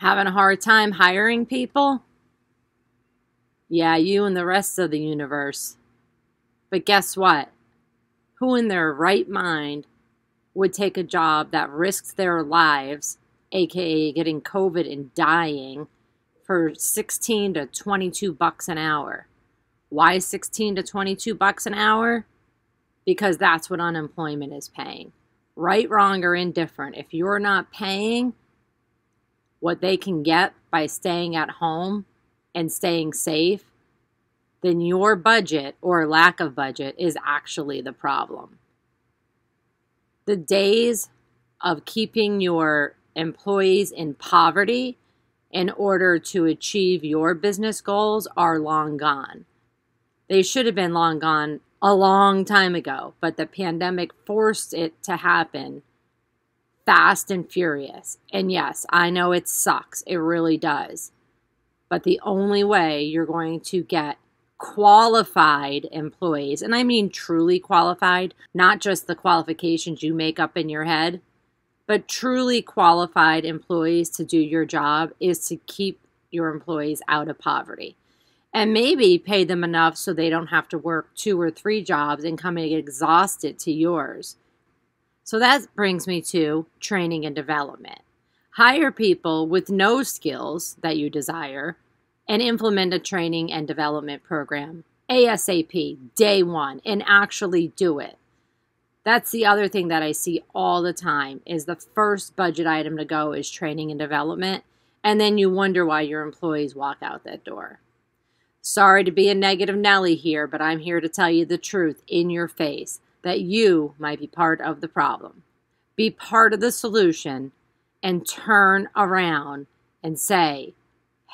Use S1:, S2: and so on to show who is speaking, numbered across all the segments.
S1: Having a hard time hiring people? Yeah, you and the rest of the universe. But guess what? Who in their right mind would take a job that risks their lives, aka getting COVID and dying, for 16 to 22 bucks an hour? Why 16 to 22 bucks an hour? Because that's what unemployment is paying. Right, wrong, or indifferent. If you're not paying, what they can get by staying at home and staying safe, then your budget or lack of budget is actually the problem. The days of keeping your employees in poverty in order to achieve your business goals are long gone. They should have been long gone a long time ago, but the pandemic forced it to happen fast and furious. And yes, I know it sucks. It really does. But the only way you're going to get qualified employees, and I mean truly qualified, not just the qualifications you make up in your head, but truly qualified employees to do your job is to keep your employees out of poverty. And maybe pay them enough so they don't have to work two or three jobs and come in exhausted to yours. So that brings me to training and development. Hire people with no skills that you desire and implement a training and development program ASAP, day one, and actually do it. That's the other thing that I see all the time is the first budget item to go is training and development, and then you wonder why your employees walk out that door. Sorry to be a negative Nelly here, but I'm here to tell you the truth in your face that you might be part of the problem. Be part of the solution and turn around and say,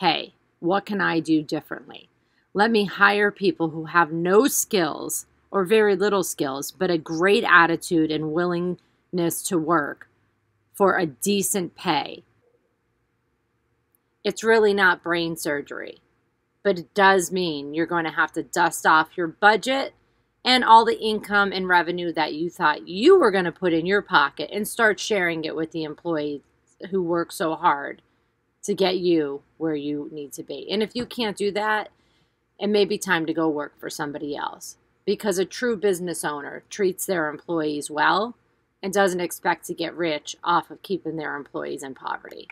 S1: hey, what can I do differently? Let me hire people who have no skills or very little skills, but a great attitude and willingness to work for a decent pay. It's really not brain surgery, but it does mean you're going to have to dust off your budget and all the income and revenue that you thought you were going to put in your pocket and start sharing it with the employees who work so hard to get you where you need to be. And if you can't do that, it may be time to go work for somebody else because a true business owner treats their employees well and doesn't expect to get rich off of keeping their employees in poverty.